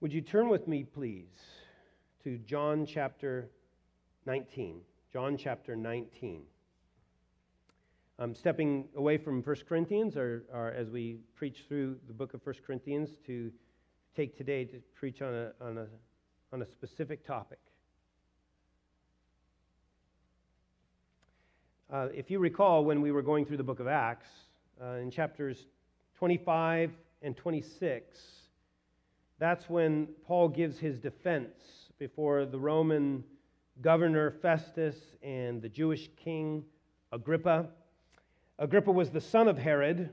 Would you turn with me, please, to John chapter 19? John chapter 19. I'm stepping away from 1 Corinthians, or, or, as we preach through the book of 1 Corinthians, to take today to preach on a, on a, on a specific topic. Uh, if you recall, when we were going through the book of Acts, uh, in chapters 25 and 26, that's when Paul gives his defense before the Roman governor Festus and the Jewish king Agrippa. Agrippa was the son of Herod.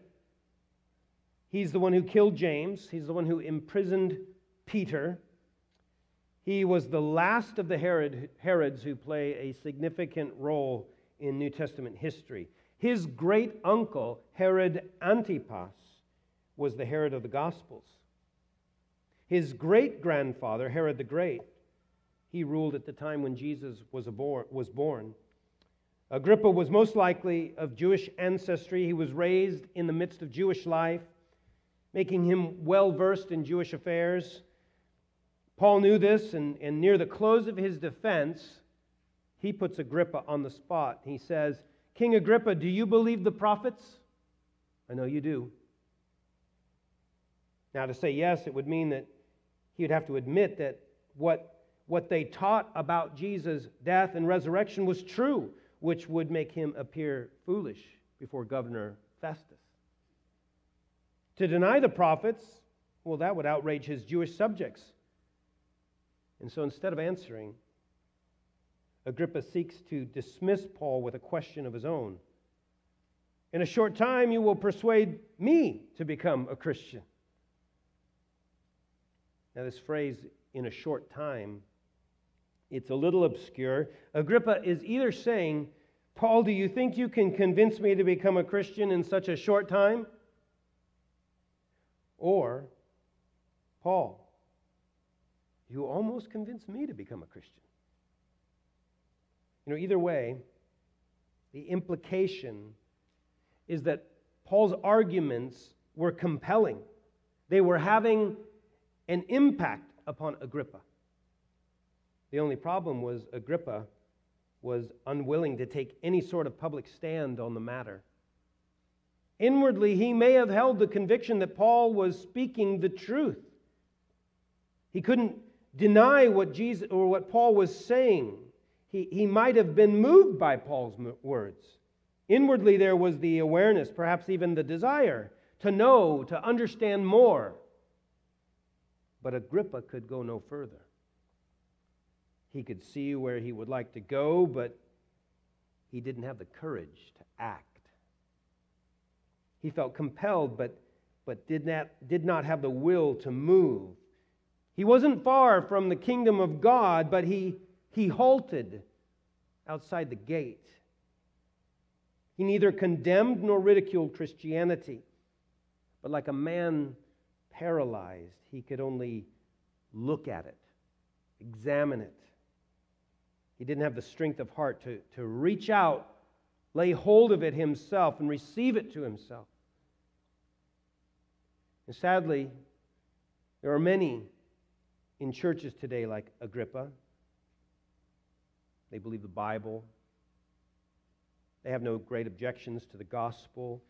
He's the one who killed James, he's the one who imprisoned Peter. He was the last of the Herod, Herods who play a significant role in New Testament history. His great uncle, Herod Antipas, was the Herod of the Gospels. His great grandfather, Herod the Great, he ruled at the time when Jesus was, born. Agrippa was most likely of Jewish ancestry. He was raised in the midst of Jewish life, making him well versed in Jewish affairs. Paul knew this, and, and near the close of his defense, he puts Agrippa on the spot. He says, King Agrippa, do you believe the prophets? I know you do. Now, to say yes, it would mean that he would have to admit that what, what they taught about Jesus' death and resurrection was true, which would make him appear foolish before Governor Festus. To deny the prophets, well, that would outrage his Jewish subjects. And so instead of answering, Agrippa seeks to dismiss Paul with a question of his own. In a short time, you will persuade me to become a Christian. Now, this phrase, in a short time, it's a little obscure. Agrippa is either saying, Paul, do you think you can convince me to become a Christian in such a short time? Or, Paul, you almost convinced me to become a Christian. You know, either way, the implication is that Paul's arguments were compelling. They were having an impact upon Agrippa. The only problem was Agrippa was unwilling to take any sort of public stand on the matter. Inwardly, he may have held the conviction that Paul was speaking the truth. He couldn't deny what Jesus or what Paul was saying. He, he might have been moved by Paul's words. Inwardly, there was the awareness, perhaps even the desire, to know, to understand more. But Agrippa could go no further. He could see where he would like to go, but he didn't have the courage to act. He felt compelled, but, but did, not, did not have the will to move. He wasn't far from the kingdom of God, but he, he halted outside the gate. He neither condemned nor ridiculed Christianity, but like a man paralyzed. He could only look at it, examine it. He didn't have the strength of heart to, to reach out, lay hold of it himself, and receive it to himself. And sadly, there are many in churches today like Agrippa. They believe the Bible. They have no great objections to the gospel.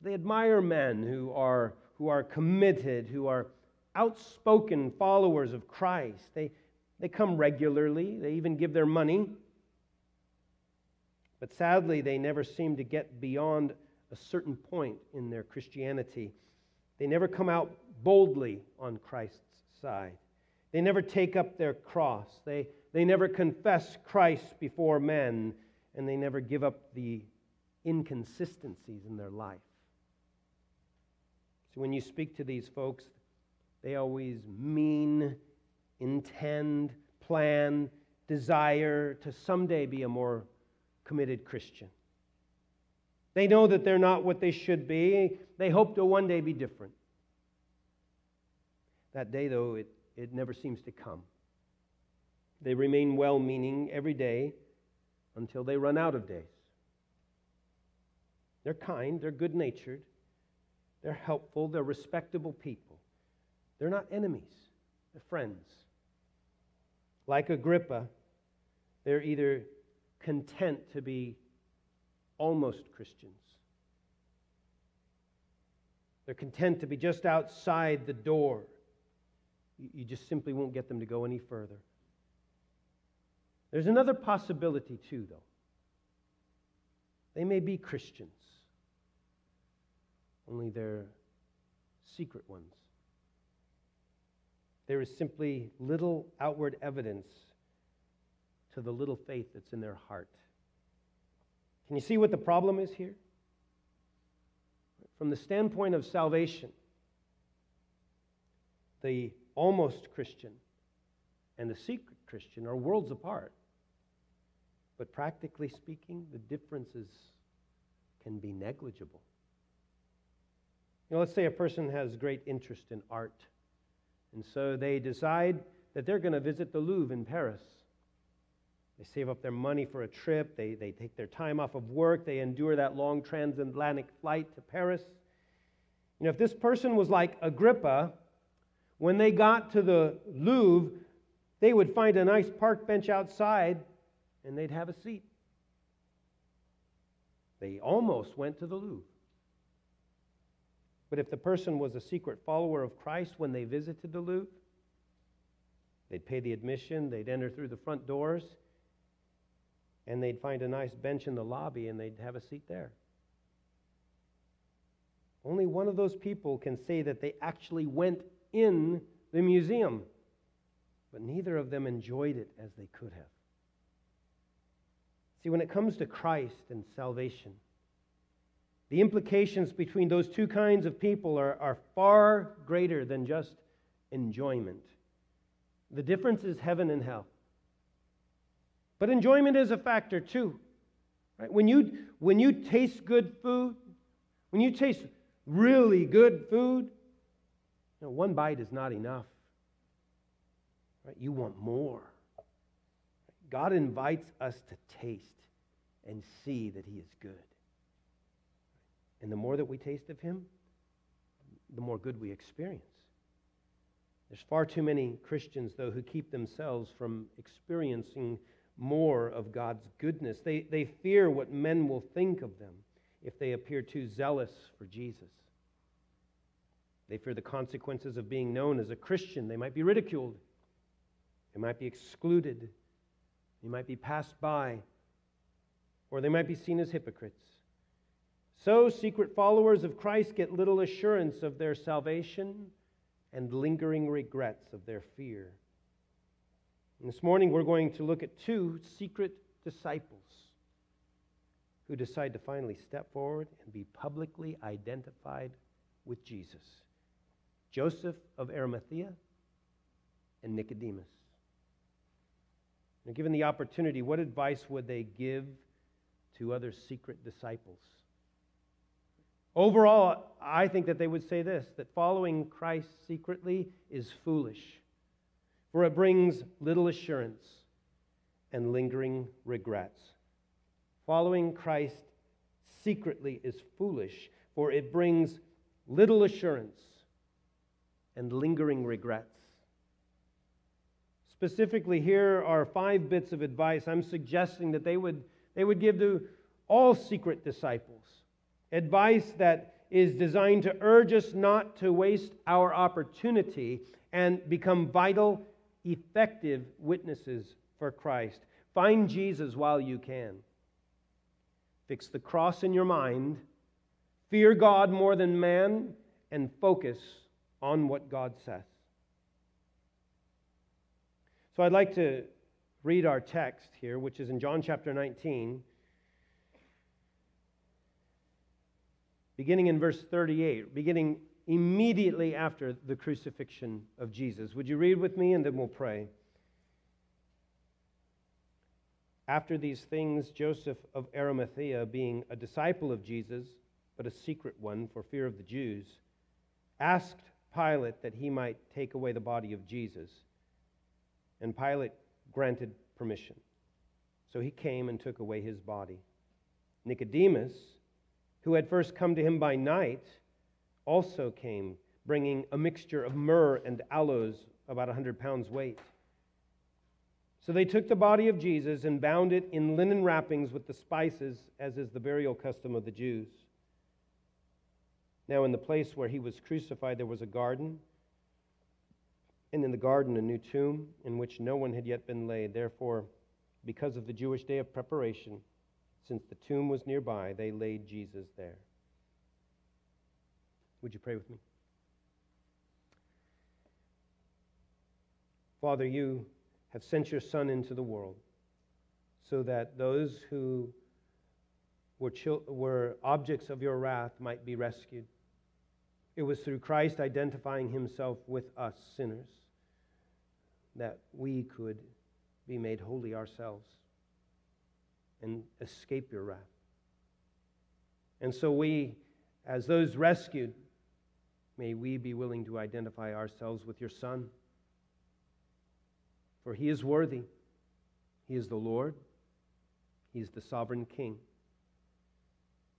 They admire men who are who are committed, who are outspoken followers of Christ. They, they come regularly, they even give their money. But sadly, they never seem to get beyond a certain point in their Christianity. They never come out boldly on Christ's side. They never take up their cross. They, they never confess Christ before men, and they never give up the inconsistencies in their life. So when you speak to these folks, they always mean, intend, plan, desire to someday be a more committed Christian. They know that they're not what they should be. They hope to one day be different. That day, though, it, it never seems to come. They remain well meaning every day until they run out of days. They're kind, they're good natured, they're helpful, they're respectable people. They're not enemies. They're friends. Like Agrippa, they're either content to be almost Christians. They're content to be just outside the door. You just simply won't get them to go any further. There's another possibility, too, though. They may be Christians, only they're secret ones. There is simply little outward evidence to the little faith that's in their heart. Can you see what the problem is here? From the standpoint of salvation, the almost Christian and the secret Christian are worlds apart. But practically speaking, the differences can be negligible. You know, let's say a person has great interest in art, and so they decide that they're going to visit the Louvre in Paris. They save up their money for a trip, they, they take their time off of work, they endure that long transatlantic flight to Paris. You know, if this person was like Agrippa, when they got to the Louvre, they would find a nice park bench outside and they'd have a seat. They almost went to the Louvre. But if the person was a secret follower of Christ when they visited the Louvre, they'd pay the admission, they'd enter through the front doors, and they'd find a nice bench in the lobby and they'd have a seat there. Only one of those people can say that they actually went in the museum, but neither of them enjoyed it as they could have. See, when it comes to Christ and salvation, the implications between those two kinds of people are, are far greater than just enjoyment. The difference is heaven and hell. But enjoyment is a factor too. Right? When, you, when you taste good food, when you taste really good food, you know, one bite is not enough. Right? You want more. God invites us to taste and see that He is good. And the more that we taste of Him, the more good we experience. There's far too many Christians, though, who keep themselves from experiencing more of God's goodness. They, they fear what men will think of them if they appear too zealous for Jesus. They fear the consequences of being known as a Christian. They might be ridiculed, they might be excluded, they might be passed by, or they might be seen as hypocrites. So, secret followers of Christ get little assurance of their salvation and lingering regrets of their fear. And this morning, we're going to look at two secret disciples who decide to finally step forward and be publicly identified with Jesus Joseph of Arimathea and Nicodemus. Now, given the opportunity, what advice would they give to other secret disciples? Overall, I think that they would say this that following Christ secretly is foolish for it brings little assurance and lingering regrets. Following Christ secretly is foolish, for it brings little assurance and lingering regrets. Specifically, here are five bits of advice I'm suggesting that they would, they would give to all secret disciples. Advice that is designed to urge us not to waste our opportunity and become vital effective witnesses for Christ. Find Jesus while you can. Fix the cross in your mind. Fear God more than man and focus on what God says. So I'd like to read our text here, which is in John chapter 19, beginning in verse 38, beginning immediately after the crucifixion of Jesus. Would you read with me and then we'll pray? After these things, Joseph of Arimathea, being a disciple of Jesus, but a secret one for fear of the Jews, asked Pilate that he might take away the body of Jesus. And Pilate granted permission. So he came and took away his body. Nicodemus, who had first come to him by night, also came, bringing a mixture of myrrh and aloes about a 100 pounds weight. So they took the body of Jesus and bound it in linen wrappings with the spices, as is the burial custom of the Jews. Now, in the place where he was crucified, there was a garden, and in the garden, a new tomb in which no one had yet been laid. Therefore, because of the Jewish day of preparation, since the tomb was nearby, they laid Jesus there. Would you pray with me? Father, you have sent your Son into the world so that those who were, chil- were objects of your wrath might be rescued. It was through Christ identifying himself with us sinners that we could be made holy ourselves and escape your wrath. And so we, as those rescued, may we be willing to identify ourselves with your Son. For he is worthy. He is the Lord. He is the sovereign King.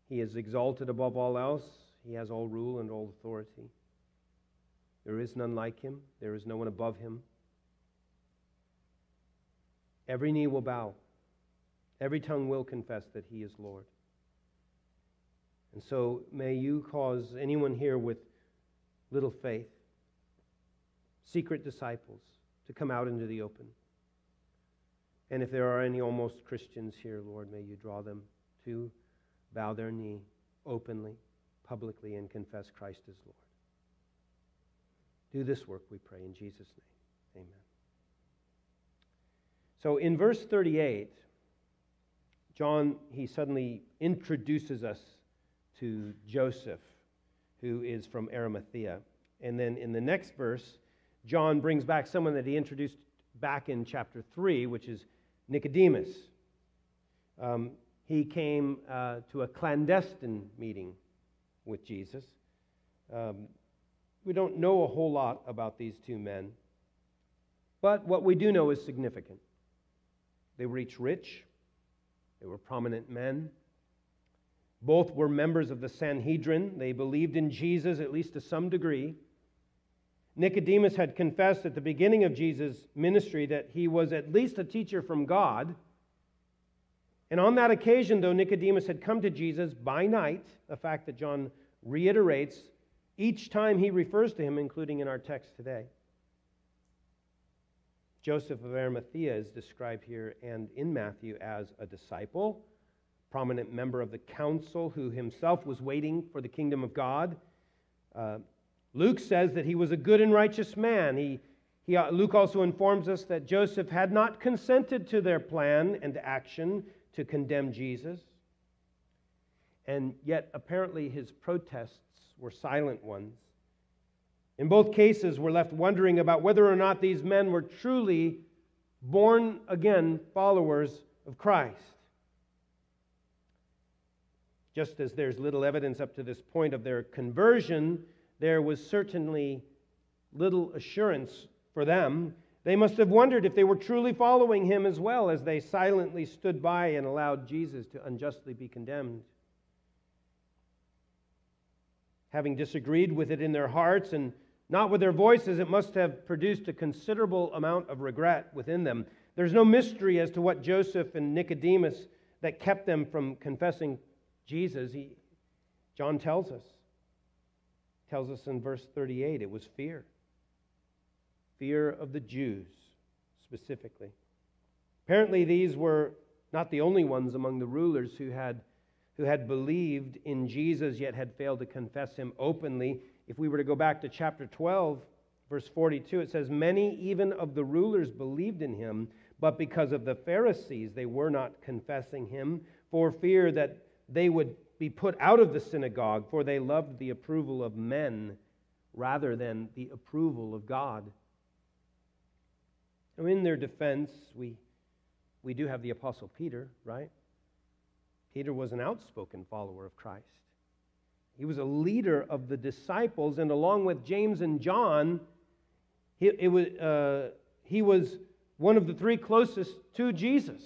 He is exalted above all else. He has all rule and all authority. There is none like him, there is no one above him. Every knee will bow, every tongue will confess that he is Lord. And so may you cause anyone here with little faith, secret disciples, to come out into the open. And if there are any almost Christians here, Lord, may you draw them to bow their knee openly, publicly, and confess Christ as Lord. Do this work, we pray, in Jesus' name. Amen. So in verse 38, John, he suddenly introduces us to Joseph, who is from Arimathea. And then in the next verse, John brings back someone that he introduced back in chapter 3, which is Nicodemus. Um, he came uh, to a clandestine meeting with Jesus. Um, we don't know a whole lot about these two men, but what we do know is significant. They were each rich, they were prominent men. Both were members of the Sanhedrin. They believed in Jesus, at least to some degree. Nicodemus had confessed at the beginning of Jesus' ministry that he was at least a teacher from God. And on that occasion, though Nicodemus had come to Jesus by night, a fact that John reiterates each time he refers to him, including in our text today. Joseph of Arimathea is described here and in Matthew as a disciple, prominent member of the council who himself was waiting for the kingdom of God. Uh, Luke says that he was a good and righteous man. He, he, uh, Luke also informs us that Joseph had not consented to their plan and action to condemn Jesus. And yet, apparently, his protests were silent ones. In both cases, we're left wondering about whether or not these men were truly born again followers of Christ. Just as there's little evidence up to this point of their conversion, there was certainly little assurance for them. They must have wondered if they were truly following him as well as they silently stood by and allowed Jesus to unjustly be condemned. Having disagreed with it in their hearts and not with their voices, it must have produced a considerable amount of regret within them. There's no mystery as to what Joseph and Nicodemus that kept them from confessing Jesus. He, John tells us tells us in verse 38 it was fear. Fear of the Jews, specifically. Apparently, these were not the only ones among the rulers who had, who had believed in Jesus yet had failed to confess him openly. If we were to go back to chapter 12, verse 42, it says, Many even of the rulers believed in him, but because of the Pharisees, they were not confessing him for fear that they would be put out of the synagogue, for they loved the approval of men rather than the approval of God. Now, in their defense, we, we do have the Apostle Peter, right? Peter was an outspoken follower of Christ. He was a leader of the disciples, and along with James and John, he, was, uh, he was one of the three closest to Jesus.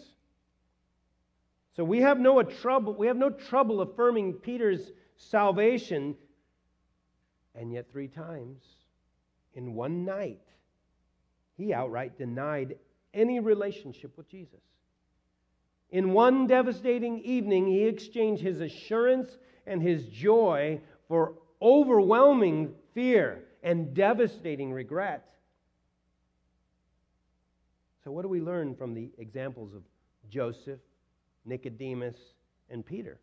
So we have no trouble, we have no trouble affirming Peter's salvation. And yet three times in one night, he outright denied any relationship with Jesus. In one devastating evening, he exchanged his assurance and his joy for overwhelming fear and devastating regret. So, what do we learn from the examples of Joseph, Nicodemus, and Peter?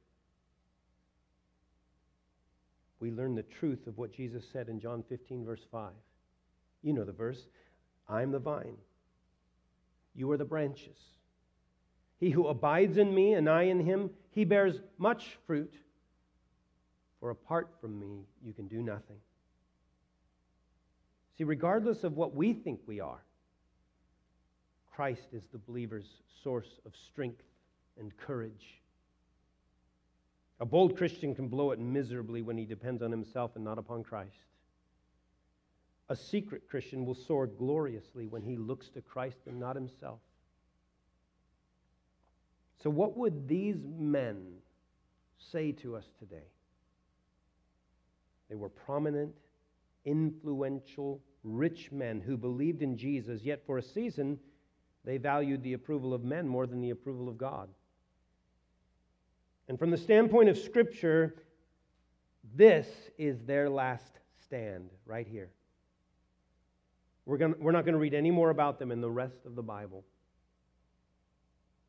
We learn the truth of what Jesus said in John 15, verse 5. You know the verse I'm the vine, you are the branches. He who abides in me and I in him, he bears much fruit. For apart from me, you can do nothing. See, regardless of what we think we are, Christ is the believer's source of strength and courage. A bold Christian can blow it miserably when he depends on himself and not upon Christ. A secret Christian will soar gloriously when he looks to Christ and not himself. So, what would these men say to us today? They were prominent, influential, rich men who believed in Jesus, yet for a season they valued the approval of men more than the approval of God. And from the standpoint of Scripture, this is their last stand right here. We're, gonna, we're not going to read any more about them in the rest of the Bible.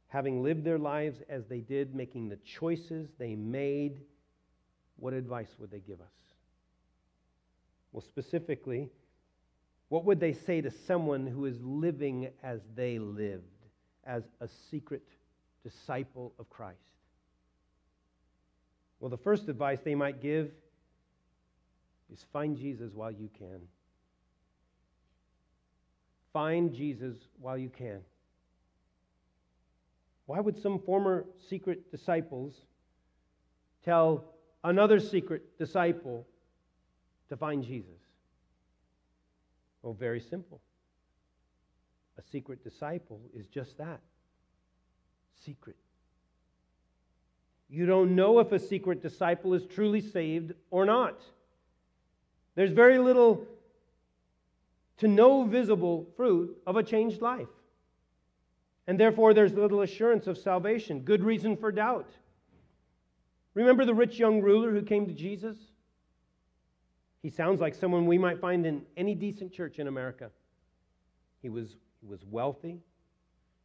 Having lived their lives as they did, making the choices they made, what advice would they give us? Well, specifically, what would they say to someone who is living as they lived, as a secret disciple of Christ? Well, the first advice they might give is find Jesus while you can. Find Jesus while you can. Why would some former secret disciples tell another secret disciple to find Jesus? Well, very simple. A secret disciple is just that secret. You don't know if a secret disciple is truly saved or not. There's very little to no visible fruit of a changed life. And therefore, there's little assurance of salvation. Good reason for doubt. Remember the rich young ruler who came to Jesus? He sounds like someone we might find in any decent church in America. He was, he was wealthy.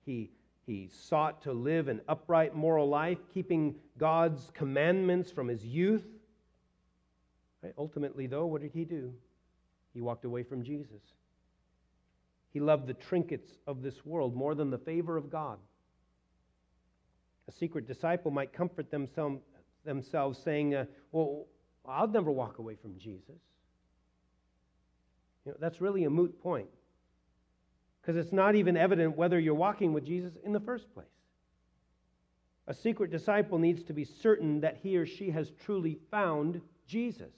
He, he sought to live an upright moral life, keeping God's commandments from his youth. Right? Ultimately, though, what did he do? He walked away from Jesus. He loved the trinkets of this world more than the favor of God. A secret disciple might comfort themselves, saying, uh, Well, I'll never walk away from Jesus. You know, that's really a moot point because it's not even evident whether you're walking with Jesus in the first place. A secret disciple needs to be certain that he or she has truly found Jesus.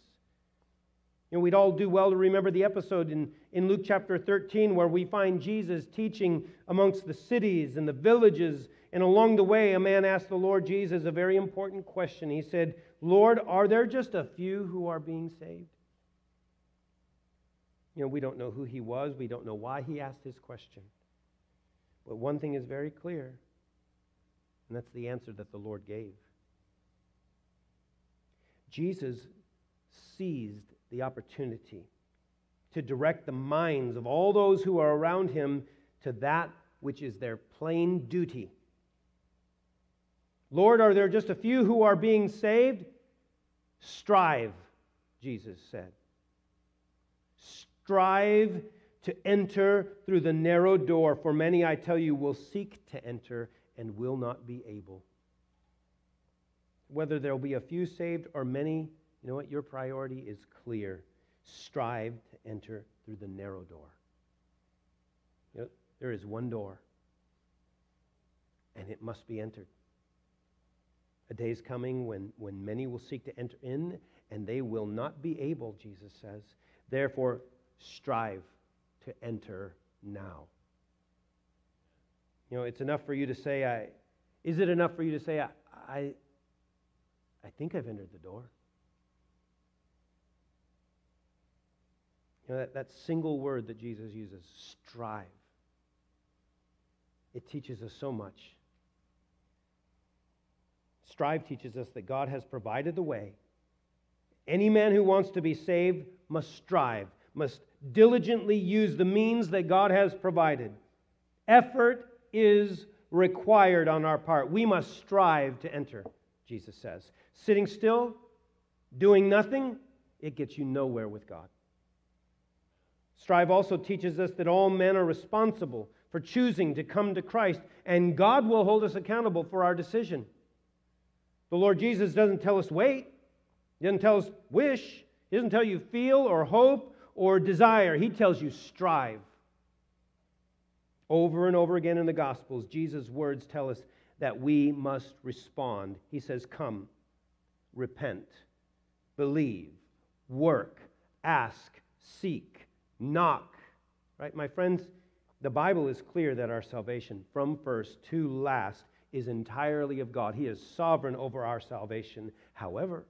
Know, we'd all do well to remember the episode in, in Luke chapter 13 where we find Jesus teaching amongst the cities and the villages. And along the way, a man asked the Lord Jesus a very important question. He said, Lord, are there just a few who are being saved? You know, we don't know who he was, we don't know why he asked his question. But one thing is very clear, and that's the answer that the Lord gave. Jesus seized the opportunity to direct the minds of all those who are around him to that which is their plain duty. Lord, are there just a few who are being saved? Strive, Jesus said. Strive to enter through the narrow door, for many, I tell you, will seek to enter and will not be able. Whether there will be a few saved or many, you know what? Your priority is clear. Strive to enter through the narrow door. You know, there is one door, and it must be entered. A day is coming when, when many will seek to enter in, and they will not be able, Jesus says. Therefore, strive to enter now. You know, it's enough for you to say, I, is it enough for you to say, I, I, I think I've entered the door? You know, that, that single word that Jesus uses, strive. It teaches us so much. Strive teaches us that God has provided the way. Any man who wants to be saved must strive, must diligently use the means that God has provided. Effort is required on our part. We must strive to enter, Jesus says. Sitting still, doing nothing, it gets you nowhere with God. Strive also teaches us that all men are responsible for choosing to come to Christ, and God will hold us accountable for our decision. The Lord Jesus doesn't tell us wait, He doesn't tell us wish, He doesn't tell you feel or hope or desire. He tells you strive. Over and over again in the Gospels, Jesus' words tell us that we must respond. He says, Come, repent, believe, work, ask, seek, knock. Right, my friends? The Bible is clear that our salvation, from first to last, is entirely of God. He is sovereign over our salvation. However,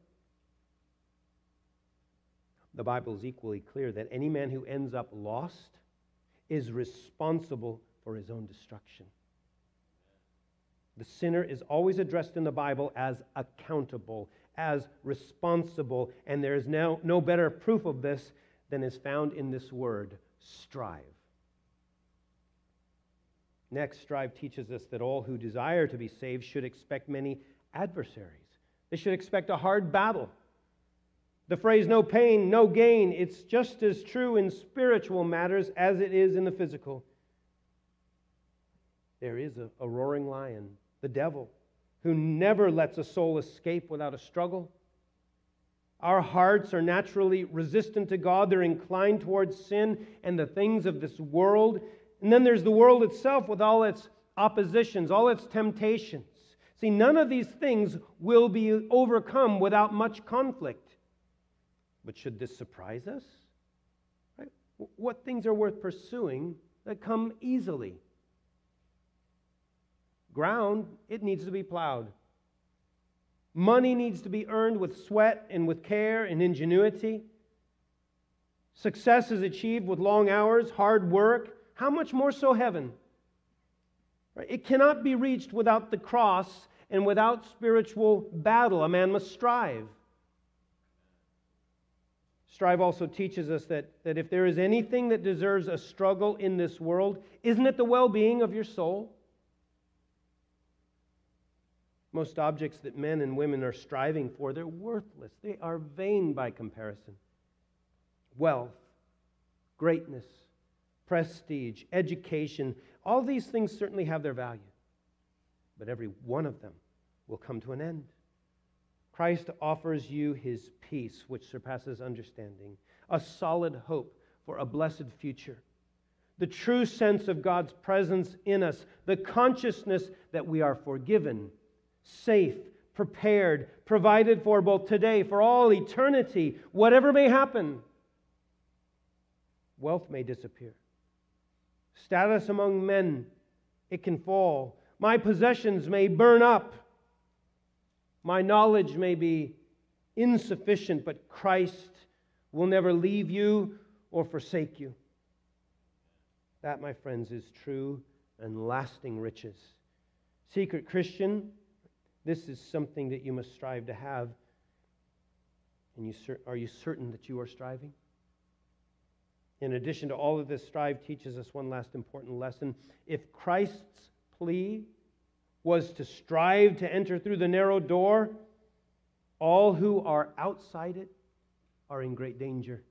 the Bible is equally clear that any man who ends up lost is responsible for his own destruction. The sinner is always addressed in the Bible as accountable, as responsible, and there is now no better proof of this than is found in this word strive. Next, strive teaches us that all who desire to be saved should expect many adversaries. They should expect a hard battle. The phrase no pain, no gain, it's just as true in spiritual matters as it is in the physical. There is a, a roaring lion, the devil, who never lets a soul escape without a struggle. Our hearts are naturally resistant to God. They're inclined towards sin and the things of this world. And then there's the world itself with all its oppositions, all its temptations. See, none of these things will be overcome without much conflict. But should this surprise us? What things are worth pursuing that come easily? Ground, it needs to be plowed. Money needs to be earned with sweat and with care and ingenuity. Success is achieved with long hours, hard work. How much more so heaven? It cannot be reached without the cross and without spiritual battle. A man must strive. Strive also teaches us that, that if there is anything that deserves a struggle in this world, isn't it the well being of your soul? Most objects that men and women are striving for, they're worthless. They are vain by comparison. Wealth, greatness, prestige, education, all these things certainly have their value. But every one of them will come to an end. Christ offers you his peace, which surpasses understanding, a solid hope for a blessed future, the true sense of God's presence in us, the consciousness that we are forgiven, safe, prepared, provided for both today, for all eternity, whatever may happen. Wealth may disappear. Status among men, it can fall. My possessions may burn up. My knowledge may be insufficient, but Christ will never leave you or forsake you. That, my friends, is true and lasting riches. Secret Christian, this is something that you must strive to have. And you, are you certain that you are striving? In addition to all of this, strive teaches us one last important lesson. If Christ's plea was to strive to enter through the narrow door, all who are outside it are in great danger.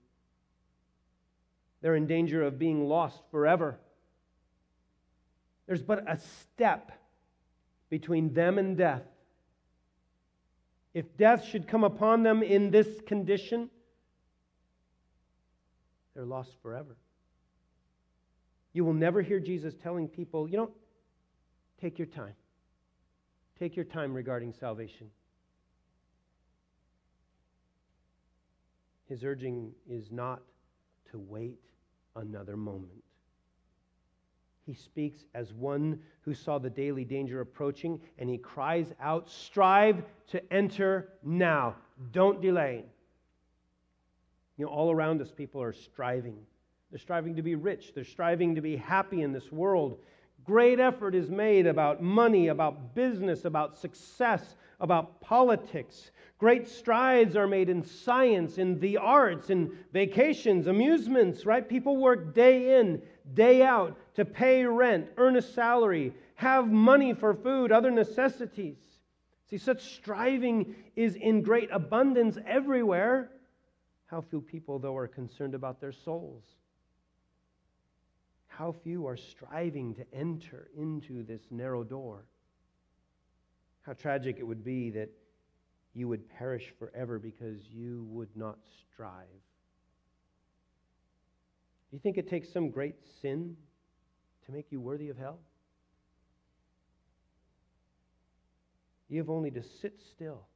They're in danger of being lost forever. There's but a step between them and death. If death should come upon them in this condition, they're lost forever. You will never hear Jesus telling people, you know, take your time. Take your time regarding salvation. His urging is not to wait another moment. He speaks as one who saw the daily danger approaching, and he cries out, Strive to enter now. Don't delay. You know, all around us, people are striving. They're striving to be rich. They're striving to be happy in this world. Great effort is made about money, about business, about success, about politics. Great strides are made in science, in the arts, in vacations, amusements, right? People work day in, day out to pay rent, earn a salary, have money for food, other necessities. See, such striving is in great abundance everywhere. How few people, though, are concerned about their souls? How few are striving to enter into this narrow door? How tragic it would be that you would perish forever because you would not strive. Do you think it takes some great sin to make you worthy of hell? You have only to sit still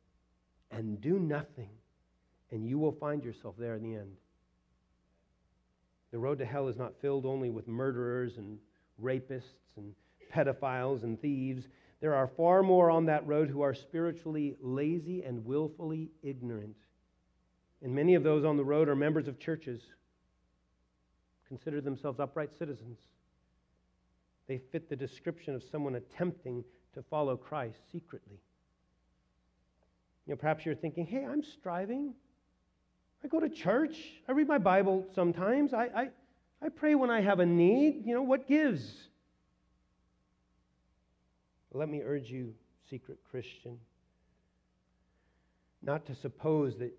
and do nothing, and you will find yourself there in the end. The road to hell is not filled only with murderers and rapists and pedophiles and thieves. There are far more on that road who are spiritually lazy and willfully ignorant. And many of those on the road are members of churches, consider themselves upright citizens. They fit the description of someone attempting to follow Christ secretly. You know, perhaps you're thinking, hey, I'm striving. I go to church. I read my Bible sometimes. I, I, I pray when I have a need. You know, what gives? Let me urge you, secret Christian, not to suppose that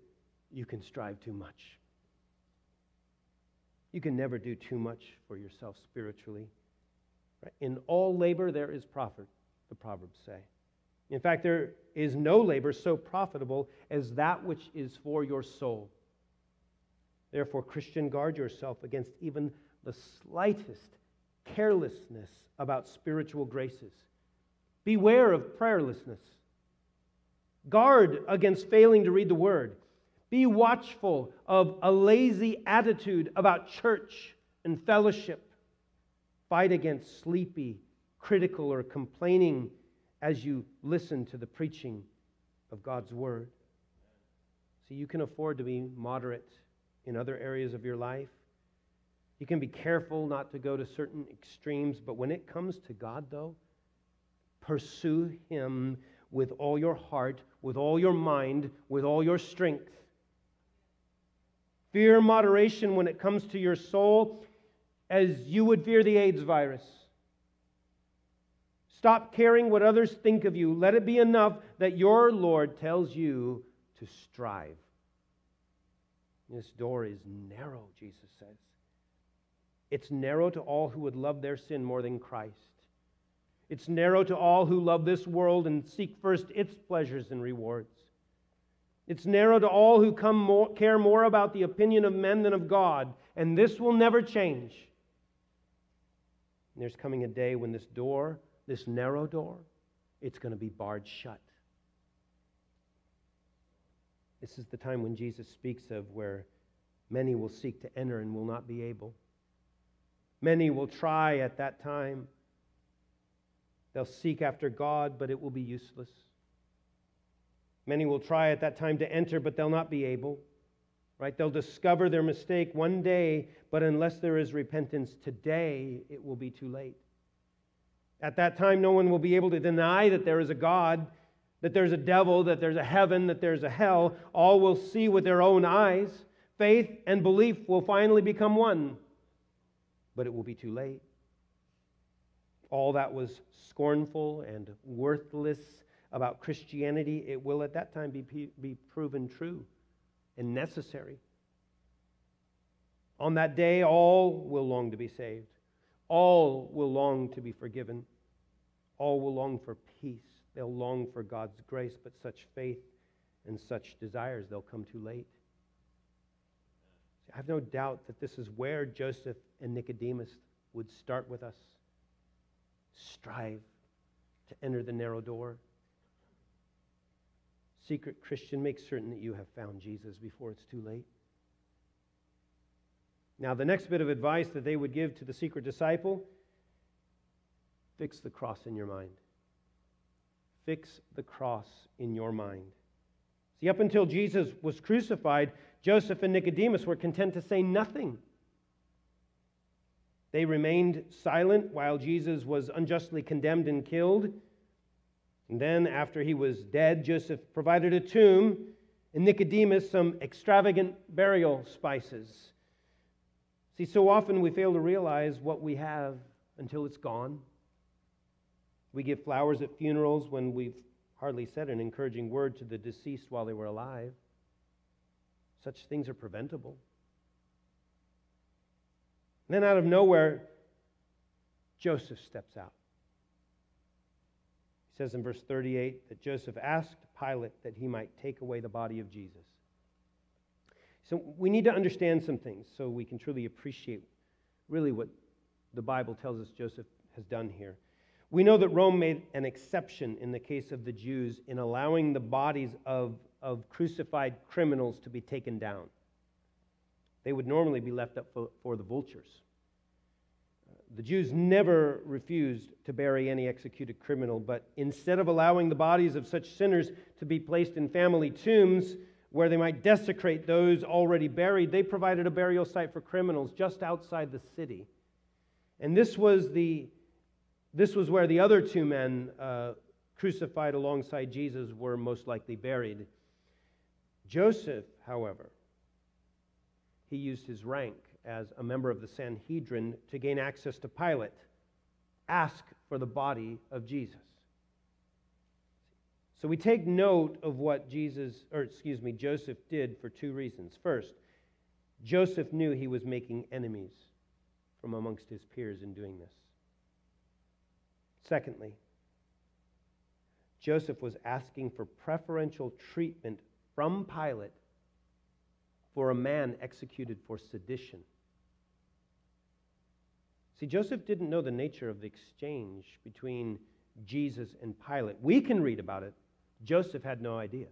you can strive too much. You can never do too much for yourself spiritually. In all labor, there is profit, the Proverbs say. In fact, there is no labor so profitable as that which is for your soul. Therefore, Christian, guard yourself against even the slightest carelessness about spiritual graces. Beware of prayerlessness. Guard against failing to read the word. Be watchful of a lazy attitude about church and fellowship. Fight against sleepy, critical, or complaining as you listen to the preaching of God's word. See, you can afford to be moderate in other areas of your life. You can be careful not to go to certain extremes, but when it comes to God, though, pursue Him with all your heart, with all your mind, with all your strength. Fear moderation when it comes to your soul as you would fear the AIDS virus. Stop caring what others think of you. Let it be enough that your Lord tells you to strive. This door is narrow, Jesus says. It's narrow to all who would love their sin more than Christ. It's narrow to all who love this world and seek first its pleasures and rewards. It's narrow to all who come more, care more about the opinion of men than of God, and this will never change. And there's coming a day when this door, this narrow door, it's going to be barred shut. This is the time when Jesus speaks of where many will seek to enter and will not be able. Many will try at that time. They'll seek after God, but it will be useless. Many will try at that time to enter, but they'll not be able. Right? They'll discover their mistake one day, but unless there is repentance today, it will be too late. At that time, no one will be able to deny that there is a God that there's a devil, that there's a heaven, that there's a hell. All will see with their own eyes. Faith and belief will finally become one, but it will be too late. All that was scornful and worthless about Christianity, it will at that time be, be proven true and necessary. On that day, all will long to be saved. All will long to be forgiven. All will long for peace. They'll long for God's grace, but such faith and such desires, they'll come too late. I have no doubt that this is where Joseph and Nicodemus would start with us. Strive to enter the narrow door. Secret Christian, make certain that you have found Jesus before it's too late. Now, the next bit of advice that they would give to the secret disciple fix the cross in your mind. Fix the cross in your mind. See, up until Jesus was crucified, Joseph and Nicodemus were content to say nothing. They remained silent while Jesus was unjustly condemned and killed. And then, after he was dead, Joseph provided a tomb and Nicodemus some extravagant burial spices. See, so often we fail to realize what we have until it's gone. We give flowers at funerals when we've hardly said an encouraging word to the deceased while they were alive. Such things are preventable. And then, out of nowhere, Joseph steps out. He says in verse 38 that Joseph asked Pilate that he might take away the body of Jesus. So, we need to understand some things so we can truly appreciate really what the Bible tells us Joseph has done here. We know that Rome made an exception in the case of the Jews in allowing the bodies of, of crucified criminals to be taken down. They would normally be left up for, for the vultures. The Jews never refused to bury any executed criminal, but instead of allowing the bodies of such sinners to be placed in family tombs where they might desecrate those already buried, they provided a burial site for criminals just outside the city. And this was the this was where the other two men uh, crucified alongside Jesus were most likely buried. Joseph, however, he used his rank as a member of the Sanhedrin to gain access to Pilate, ask for the body of Jesus. So we take note of what Jesus, or excuse me, Joseph did for two reasons. First, Joseph knew he was making enemies from amongst his peers in doing this. Secondly, Joseph was asking for preferential treatment from Pilate for a man executed for sedition. See, Joseph didn't know the nature of the exchange between Jesus and Pilate. We can read about it. Joseph had no idea.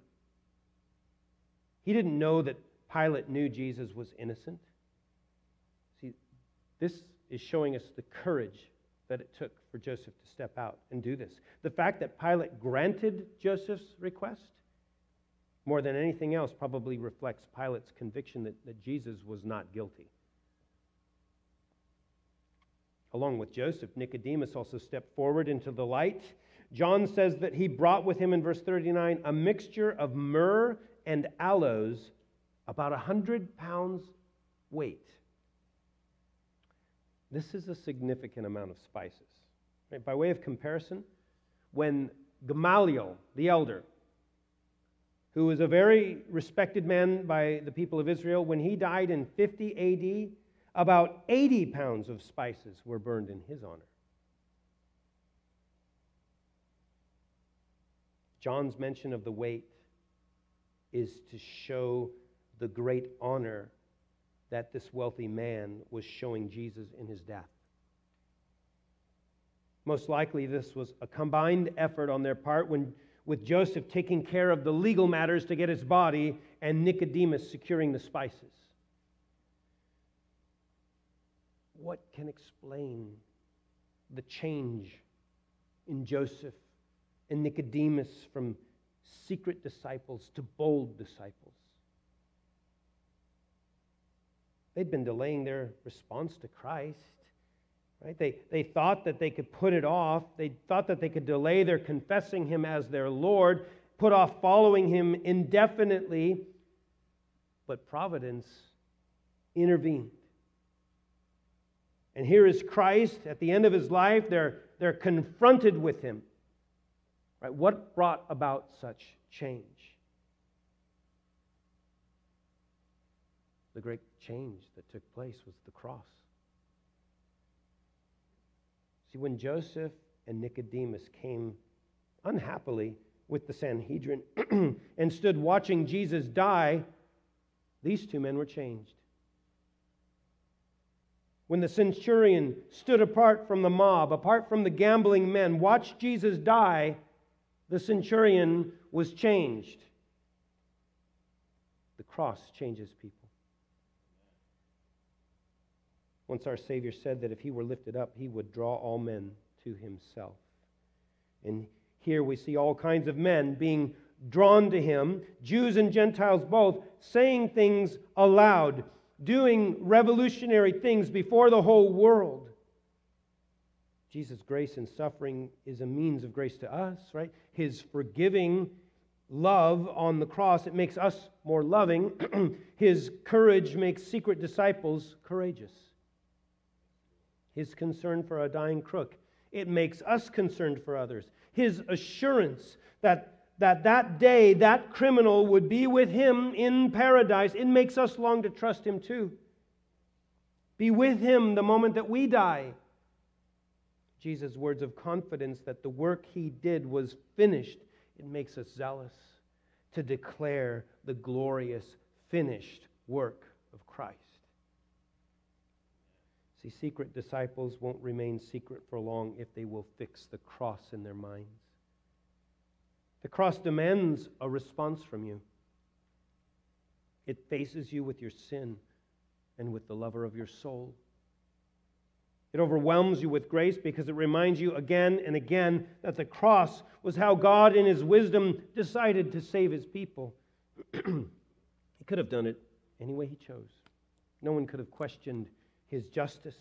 He didn't know that Pilate knew Jesus was innocent. See, this is showing us the courage that it took for Joseph to step out and do this. The fact that Pilate granted Joseph's request, more than anything else, probably reflects Pilate's conviction that, that Jesus was not guilty. Along with Joseph, Nicodemus also stepped forward into the light. John says that he brought with him in verse 39 a mixture of myrrh and aloes, about a hundred pounds weight. This is a significant amount of spices. Right? By way of comparison, when Gamaliel, the elder, who was a very respected man by the people of Israel, when he died in 50 AD, about 80 pounds of spices were burned in his honor. John's mention of the weight is to show the great honor that this wealthy man was showing Jesus in his death. Most likely, this was a combined effort on their part when, with Joseph taking care of the legal matters to get his body and Nicodemus securing the spices. What can explain the change in Joseph and Nicodemus from secret disciples to bold disciples? They'd been delaying their response to Christ. Right? They, they thought that they could put it off. They thought that they could delay their confessing him as their Lord, put off following him indefinitely. But providence intervened. And here is Christ at the end of his life. They're, they're confronted with him. Right? What brought about such change? The great change that took place was the cross. See, when Joseph and Nicodemus came unhappily with the Sanhedrin and stood watching Jesus die, these two men were changed. When the centurion stood apart from the mob, apart from the gambling men, watched Jesus die, the centurion was changed. The cross changes people. Once our Savior said that if he were lifted up, he would draw all men to himself. And here we see all kinds of men being drawn to him, Jews and Gentiles both, saying things aloud, doing revolutionary things before the whole world. Jesus' grace and suffering is a means of grace to us, right? His forgiving love on the cross, it makes us more loving. His courage makes secret disciples courageous. His concern for a dying crook, it makes us concerned for others. His assurance that that that day that criminal would be with him in paradise, it makes us long to trust him too. Be with him the moment that we die. Jesus' words of confidence that the work he did was finished, it makes us zealous to declare the glorious finished work of Christ. See, secret disciples won't remain secret for long if they will fix the cross in their minds. The cross demands a response from you. It faces you with your sin and with the lover of your soul. It overwhelms you with grace because it reminds you again and again that the cross was how God, in His wisdom, decided to save His people. he could have done it any way He chose. No one could have questioned His justice,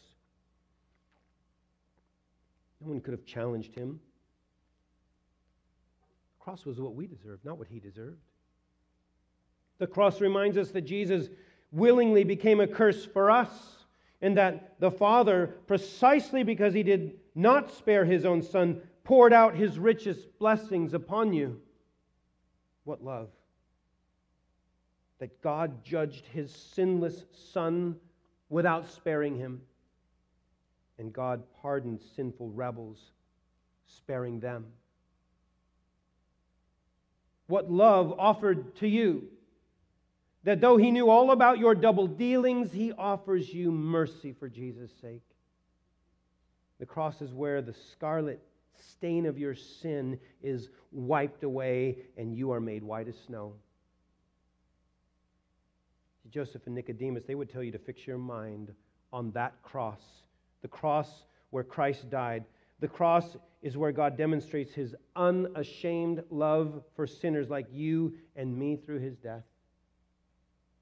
no one could have challenged Him. The cross was what we deserved, not what He deserved. The cross reminds us that Jesus willingly became a curse for us and that the Father, precisely because he did not spare his own Son, poured out his richest blessings upon you. What love! That God judged his sinless Son without sparing him, and God pardoned sinful rebels, sparing them. What love offered to you that though he knew all about your double dealings, he offers you mercy for Jesus' sake. The cross is where the scarlet stain of your sin is wiped away and you are made white as snow. Joseph and Nicodemus, they would tell you to fix your mind on that cross, the cross where Christ died. The cross is where God demonstrates his unashamed love for sinners like you and me through his death.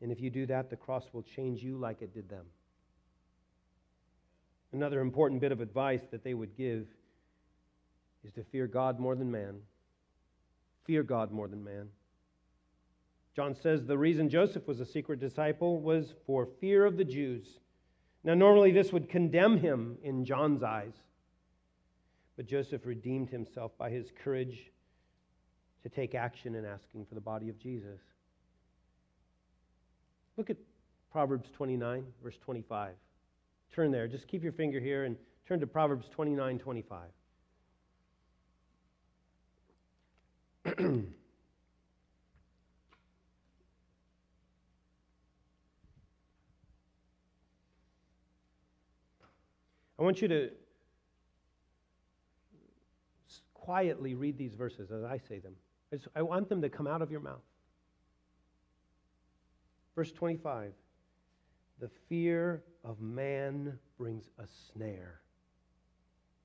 And if you do that, the cross will change you like it did them. Another important bit of advice that they would give is to fear God more than man. Fear God more than man. John says the reason Joseph was a secret disciple was for fear of the Jews. Now, normally this would condemn him in John's eyes, but Joseph redeemed himself by his courage to take action in asking for the body of Jesus. Look at Proverbs 29, verse 25. Turn there. Just keep your finger here and turn to Proverbs 29, 25. I want you to quietly read these verses as I say them. I want them to come out of your mouth. Verse 25 The fear of man brings a snare,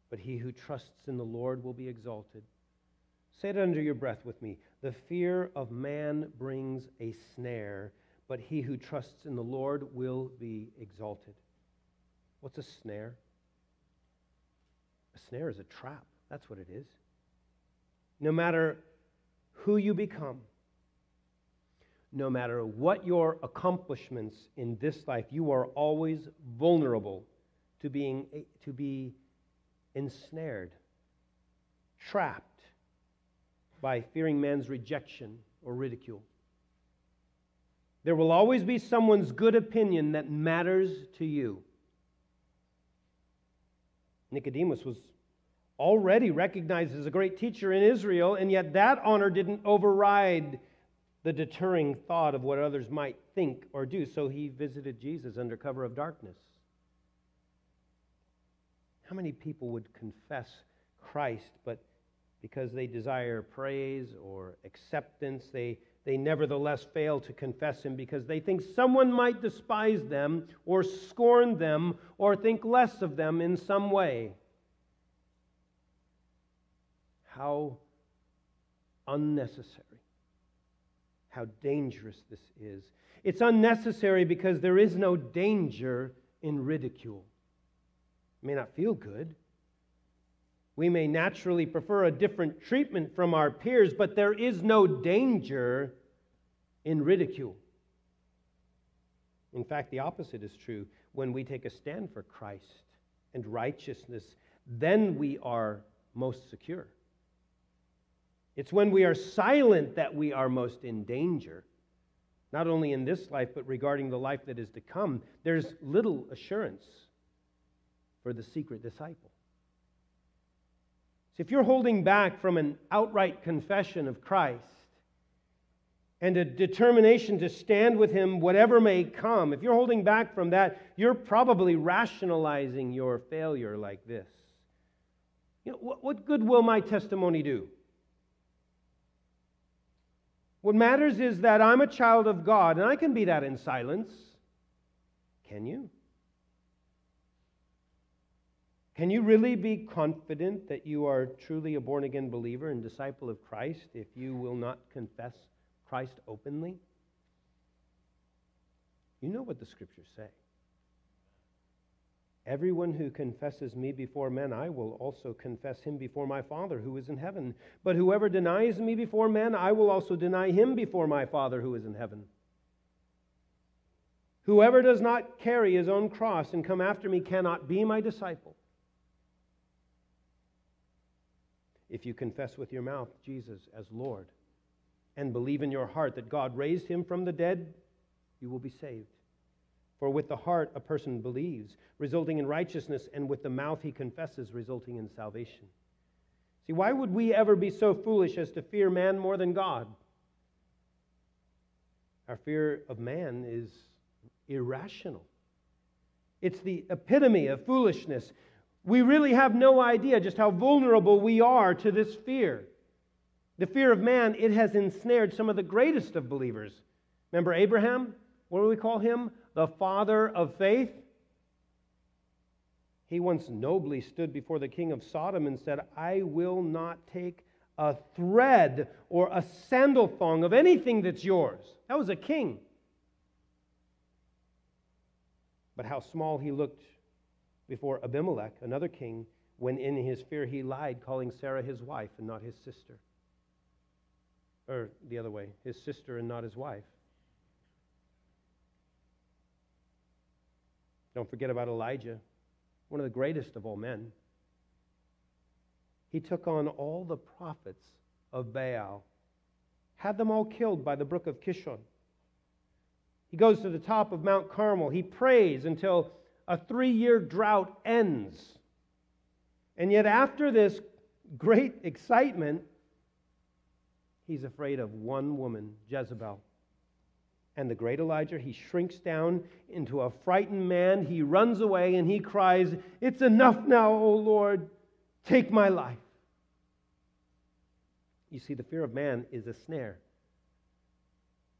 but he who trusts in the Lord will be exalted. Say it under your breath with me. The fear of man brings a snare, but he who trusts in the Lord will be exalted. What's a snare? A snare is a trap. That's what it is. No matter who you become, no matter what your accomplishments in this life, you are always vulnerable to being to be ensnared, trapped by fearing man's rejection or ridicule. There will always be someone's good opinion that matters to you. Nicodemus was already recognized as a great teacher in Israel, and yet that honor didn't override the deterring thought of what others might think or do. So he visited Jesus under cover of darkness. How many people would confess Christ, but because they desire praise or acceptance, they, they nevertheless fail to confess him because they think someone might despise them or scorn them or think less of them in some way? How unnecessary how dangerous this is. It's unnecessary because there is no danger in ridicule. It may not feel good. We may naturally prefer a different treatment from our peers, but there is no danger in ridicule. In fact, the opposite is true. When we take a stand for Christ and righteousness, then we are most secure. It's when we are silent that we are most in danger. Not only in this life, but regarding the life that is to come, there's little assurance for the secret disciple. See, if you're holding back from an outright confession of Christ, and a determination to stand with him whatever may come, if you're holding back from that, you're probably rationalizing your failure like this. You know, what, what good will my testimony do? What matters is that I'm a child of God, and I can be that in silence. Can you? Can you really be confident that you are truly a born again believer and disciple of Christ if you will not confess Christ openly? You know what the scriptures say. Everyone who confesses me before men, I will also confess him before my Father who is in heaven. But whoever denies me before men, I will also deny him before my Father who is in heaven. Whoever does not carry his own cross and come after me cannot be my disciple. If you confess with your mouth Jesus as Lord and believe in your heart that God raised him from the dead, you will be saved. For with the heart a person believes, resulting in righteousness, and with the mouth he confesses, resulting in salvation. See, why would we ever be so foolish as to fear man more than God? Our fear of man is irrational. It's the epitome of foolishness. We really have no idea just how vulnerable we are to this fear. The fear of man, it has ensnared some of the greatest of believers. Remember Abraham? What do we call him? The father of faith. He once nobly stood before the king of Sodom and said, I will not take a thread or a sandal thong of anything that's yours. That was a king. But how small he looked before Abimelech, another king, when in his fear he lied, calling Sarah his wife and not his sister. Or the other way, his sister and not his wife. Don't forget about Elijah, one of the greatest of all men. He took on all the prophets of Baal, had them all killed by the brook of Kishon. He goes to the top of Mount Carmel. He prays until a three year drought ends. And yet, after this great excitement, he's afraid of one woman, Jezebel. And the great Elijah, he shrinks down into a frightened man. He runs away and he cries, It's enough now, O Lord, take my life. You see, the fear of man is a snare.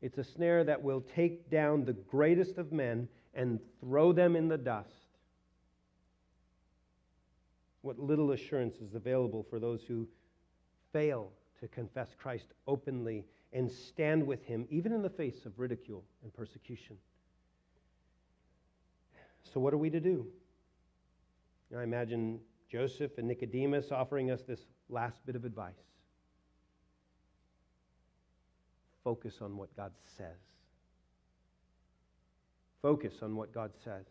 It's a snare that will take down the greatest of men and throw them in the dust. What little assurance is available for those who fail to confess Christ openly and stand with him, even in the face of ridicule and persecution. So, what are we to do? I imagine Joseph and Nicodemus offering us this last bit of advice focus on what God says. Focus on what God says.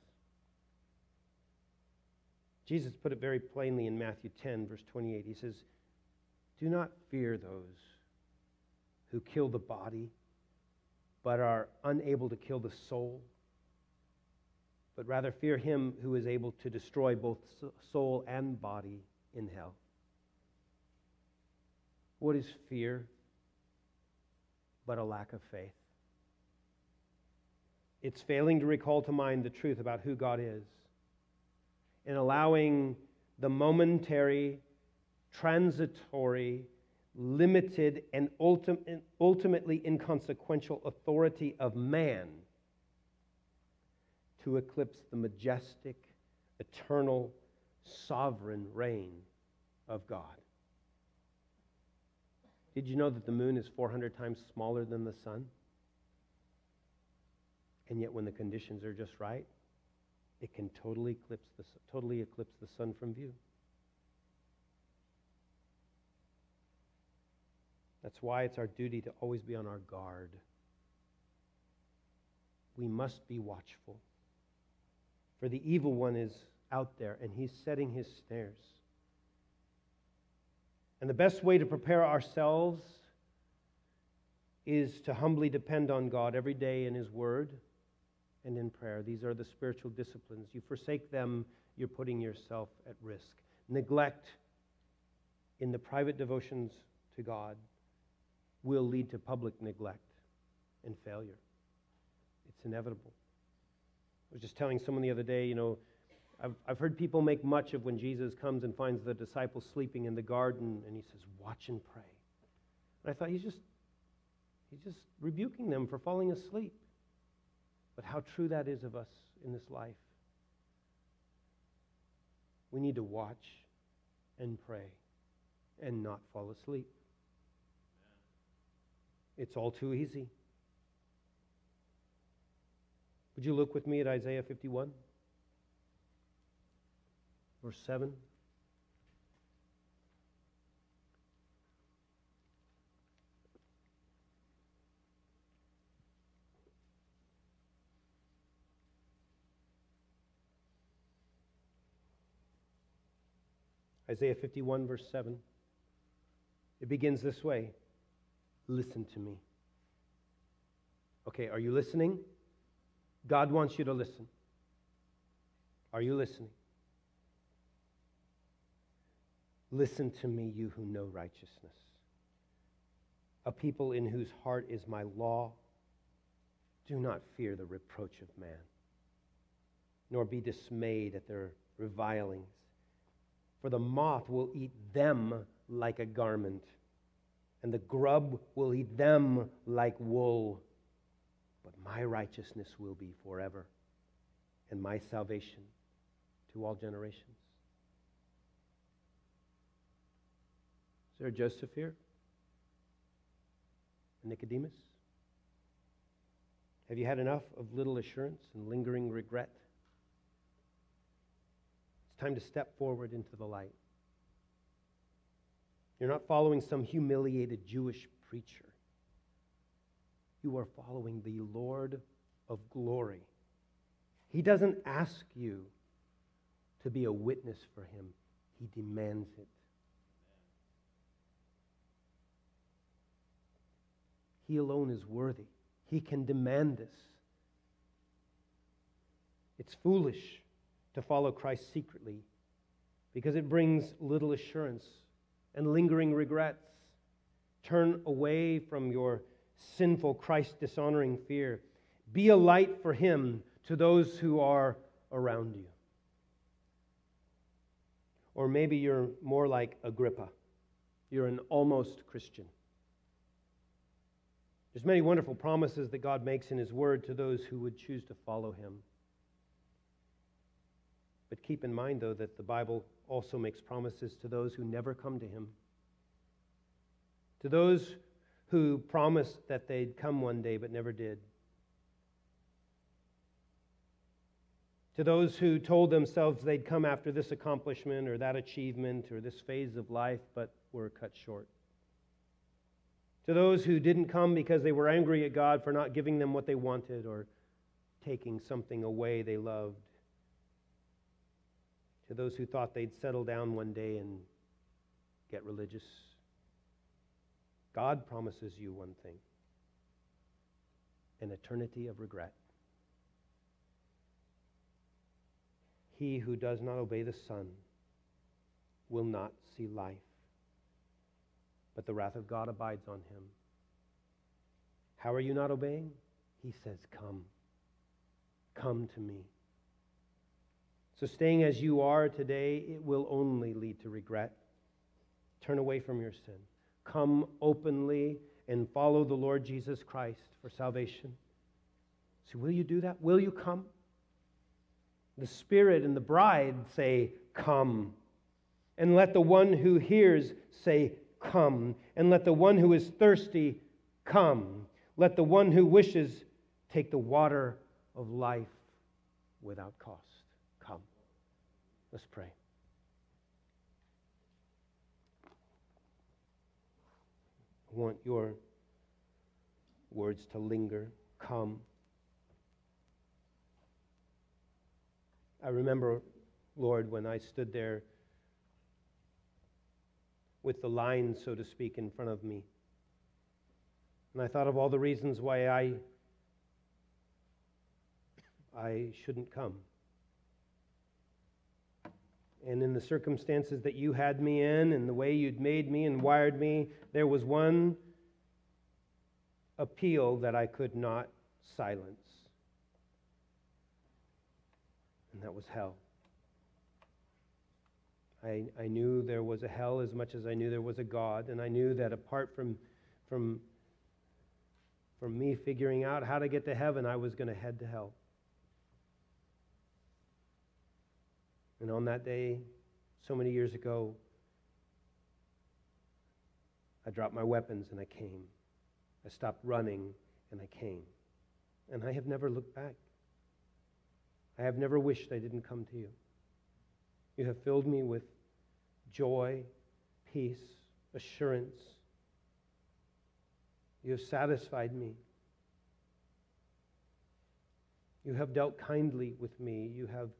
Jesus put it very plainly in Matthew 10, verse 28. He says, Do not fear those who kill the body, but are unable to kill the soul, but rather fear him who is able to destroy both soul and body in hell. What is fear but a lack of faith? It's failing to recall to mind the truth about who God is and allowing the momentary, transitory, limited, and ultim- ultimately inconsequential authority of man to eclipse the majestic, eternal, sovereign reign of God. Did you know that the moon is 400 times smaller than the sun? And yet, when the conditions are just right, it can totally eclipse the, totally eclipse the sun from view. That's why it's our duty to always be on our guard. We must be watchful. For the evil one is out there and he's setting his snares. And the best way to prepare ourselves is to humbly depend on God every day in his word and in prayer. These are the spiritual disciplines. You forsake them, you're putting yourself at risk. Neglect in the private devotions to God will lead to public neglect and failure. It's inevitable. I was just telling someone the other day, you know, I've, I've heard people make much of when Jesus comes and finds the disciples sleeping in the garden and he says, Watch and pray. And I thought he's just he's just rebuking them for falling asleep. But how true that is of us in this life. We need to watch and pray and not fall asleep. It's all too easy. Would you look with me at Isaiah 51, verse 7? Isaiah 51, verse 7. It begins this way Listen to me. Okay, are you listening? God wants you to listen. Are you listening? Listen to me, you who know righteousness, a people in whose heart is my law. Do not fear the reproach of man, nor be dismayed at their revilings, for the moth will eat them like a garment and the grub will eat them like wool. But my righteousness will be forever, and my salvation to all generations. Is there Joseph here? Nicodemus? Have you had enough of little assurance and lingering regret? Time to step forward into the light. You're not following some humiliated Jewish preacher. You are following the Lord of glory. He doesn't ask you to be a witness for him, he demands it. He alone is worthy. He can demand this. It's foolish to follow Christ secretly because it brings little assurance and lingering regrets. Turn away from your sinful, Christ dishonoring fear. Be a light for Him to those who are around you. Or maybe you're more like Agrippa. You're an almost Christian. There's many wonderful promises that God makes in His Word to those who would choose to follow Him. But keep in mind, though, that the Bible also makes promises to those who never come to him. To those who promised that they'd come one day but never did. To those who told themselves they'd come after this accomplishment or that achievement or this phase of life but were cut short. To those who didn't come because they were angry at God for not giving them what they wanted or taking something away they loved to those who thought they'd settle down one day and get religious. God promises you one thing an eternity of regret. He who does not obey the Son will not see life, but the wrath of God abides on him. How are you not obeying? He says, Come. Come to me. So, staying as you are today, it will only lead to regret. Turn away from your sin. Come openly and follow the Lord Jesus Christ for salvation. So, will you do that? Will you come? The Spirit and the bride say, Come. And let the one who hears say, come. And let the one who is thirsty come. Let the one who wishes take the water of life without cost. Let's pray. I want your words to linger. Come. I remember, Lord, when I stood there with the line, so to speak, in front of me. And I thought of all the reasons why I, I shouldn't come. And in the circumstances that you had me in and the way you'd made me and wired me, there was one appeal that I could not silence. And that was hell. I, I knew there was a hell as much as I knew there was a God, and I knew that apart from, from, from me figuring out how to get to heaven, I was going to head to hell. And on that day, so many years ago, I dropped my weapons and I came. I stopped running and I came. And I have never looked back. I have never wished I didn't come to you. You have filled me with joy, peace, assurance. You have satisfied me. You have dealt kindly with me. You have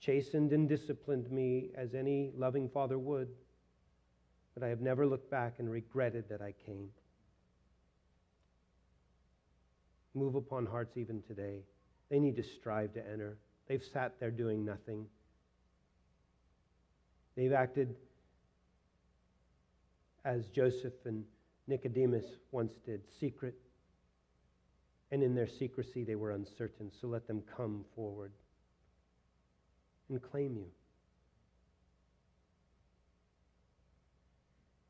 chastened and disciplined me as any loving father would. But I have never looked back and regretted that I came. Move upon hearts even today. They need to strive to enter. They've sat there doing nothing. They've acted as Joseph and Nicodemus once did, secret. And in their secrecy, they were uncertain. So let them come forward and claim you.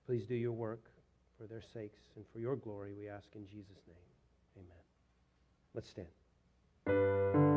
Please do your work for their sakes and for your glory, we ask in Jesus' name. Amen. Let's stand.